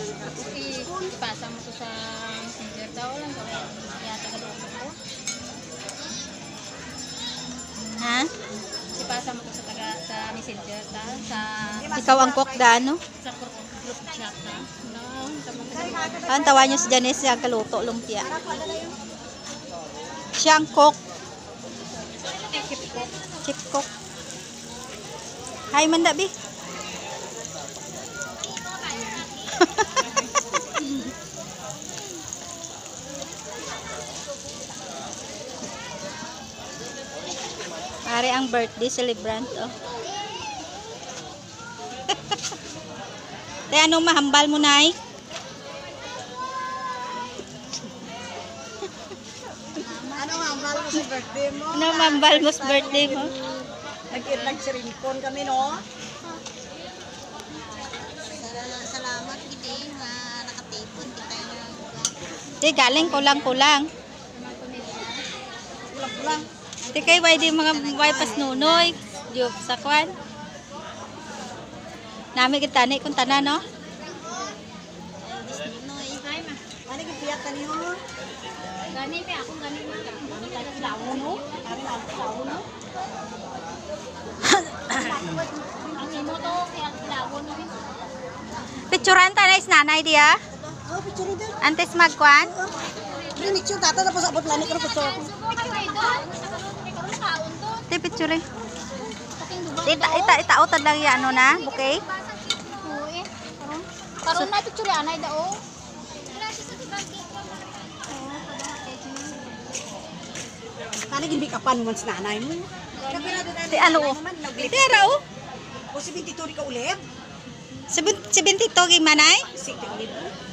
Ipasa mo to sa messenger daw lang. Yata ka daw ko. Ha? Ipasa mo to sa taga sa messenger ta sa Ikaw ang cook da ano? sa group chat ta. No, Ang tawa niyo si Janice siya kaluto lumpia. Siya ang cook. Chip cook. Hi Mandabi. Pare ang birthday celebrant oh. Te anong mahambal mo nay? Ano nga, mahal mo sa birthday mo? Ano mahambal mo sa birthday mo? Nag-sirimpon kami, no? Salamat gidi nga nakatipon kita na. Di galing kulang-kulang. Kulang-kulang. Di kay why di mga why pas nunoy. Diyo sa kwan. Nami kita ni kung tanan no. Ano yung piyat ka niyo? Gani pa ako gani mo ka. Lawo, no? Kami lang, lawo, no? Ang imo to kaya no. Picturean ta na is nanay diya. Oh, picture din. Antes magkwan. Rinig yung tata, tapos abot lani ko picture kayo ay doon. Sa karon ni karon Di picture. Pating duba. Ita ita itautad lang ya ano na, eh. Karon. Na picture anay dao. Kani gindi ka pa naman sa nanay mo. Di ano oh. Tira oh. O si 22 ka ulit? Sebent sebenti to gi manay. Si ulit.